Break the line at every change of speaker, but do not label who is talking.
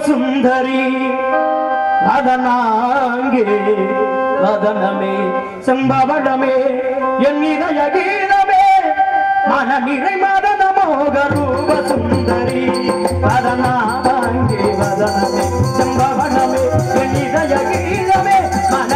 சுந்தரி அதனாங்கே வதனமே செம்பவடமே என் இதய கீதமே மன நிறை மதன மோக ரூப சுந்தரி அதனாங்கே வதனமே செம்பவடமே என் இதய கீதமே மன